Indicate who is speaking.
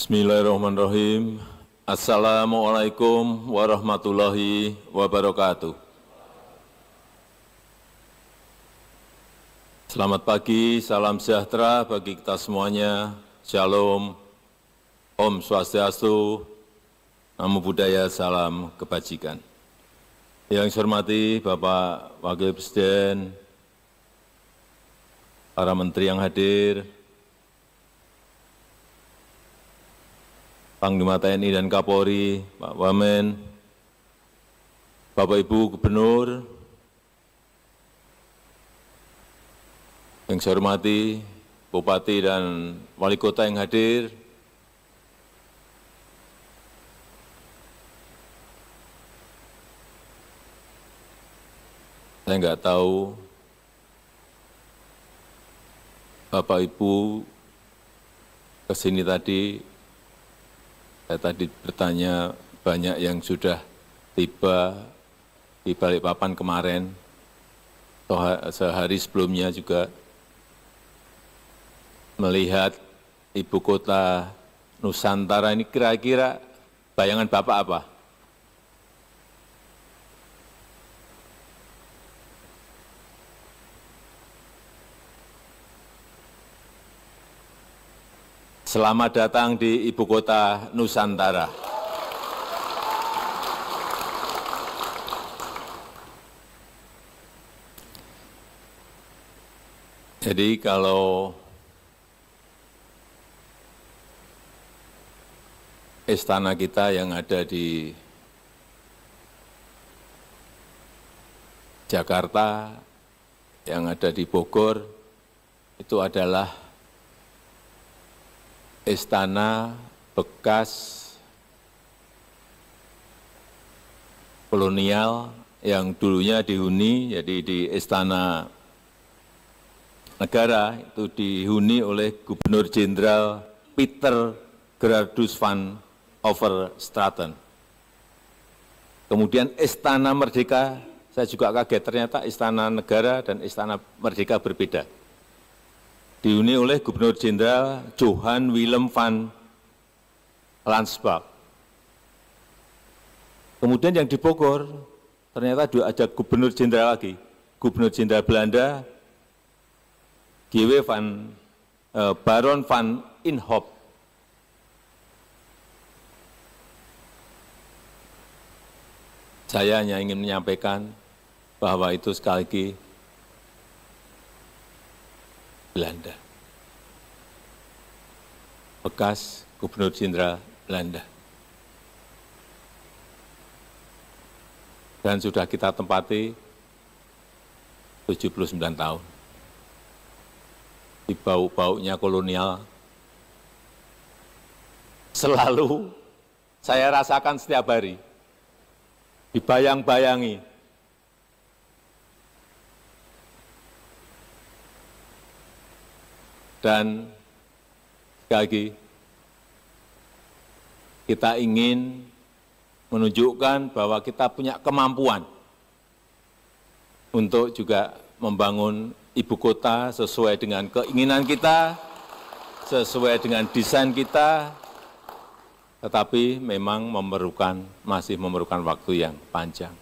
Speaker 1: Bismillahirrahmanirrahim. Assalamualaikum warahmatullahi wabarakatuh. Selamat pagi, salam sejahtera bagi kita semuanya. Shalom, Om Swastiastu, Namo Buddhaya, salam kebajikan. Yang saya hormati Bapak Wakil Presiden, para menteri yang hadir, Panglima TNI dan Kapolri, Pak Wamen, Bapak Ibu Gubernur, yang saya hormati Bupati dan Wali Kota yang hadir, saya nggak tahu Bapak Ibu ke sini tadi, saya tadi bertanya banyak yang sudah tiba di Balikpapan kemarin, sehari sebelumnya juga melihat ibu kota Nusantara ini kira-kira bayangan Bapak apa? Selamat datang di ibu kota Nusantara. Jadi kalau istana kita yang ada di Jakarta, yang ada di Bogor, itu adalah istana bekas kolonial yang dulunya dihuni, jadi di istana negara itu dihuni oleh Gubernur Jenderal Peter Gerardus van Overstraten. Kemudian Istana Merdeka, saya juga kaget ternyata Istana Negara dan Istana Merdeka berbeda dihuni oleh Gubernur Jenderal Johan Willem van Lansbach. Kemudian yang di Bogor, ternyata ada Gubernur Jenderal lagi, Gubernur Jenderal Belanda, GW van eh, Baron van Inhop. Saya hanya ingin menyampaikan bahwa itu sekali lagi Belanda. Bekas Gubernur Jenderal Belanda. Dan sudah kita tempati 79 tahun. Di bau-baunya kolonial selalu saya rasakan setiap hari. Dibayang-bayangi Dan sekali lagi, kita ingin menunjukkan bahwa kita punya kemampuan untuk juga membangun ibu kota sesuai dengan keinginan kita, sesuai dengan desain kita, tetapi memang memerlukan, masih memerlukan waktu yang panjang.